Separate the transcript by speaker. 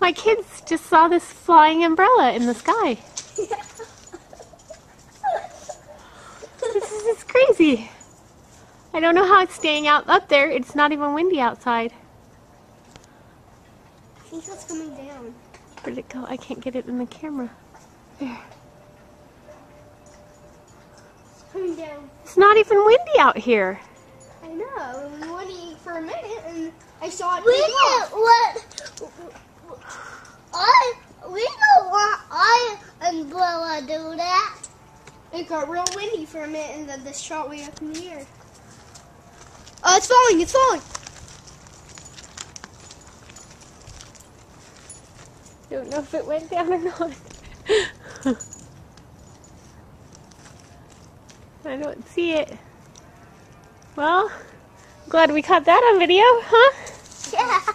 Speaker 1: My kids just saw this flying umbrella in the sky. this is just crazy. I don't know how it's staying out up there. It's not even windy outside.
Speaker 2: I think it's coming down.
Speaker 1: Where'd it go? I can't get it in the camera. There.
Speaker 2: It's coming down.
Speaker 1: It's not even windy out here.
Speaker 2: I know. It was windy for a minute, and I saw it.
Speaker 3: We
Speaker 2: take off.
Speaker 3: don't what I we don't want our do that.
Speaker 2: It got real windy for a minute, and then this shot way up in the air. Oh, it's falling! It's falling!
Speaker 1: Don't know if it went down or not. I don't see it. Well, glad we caught that on video, huh?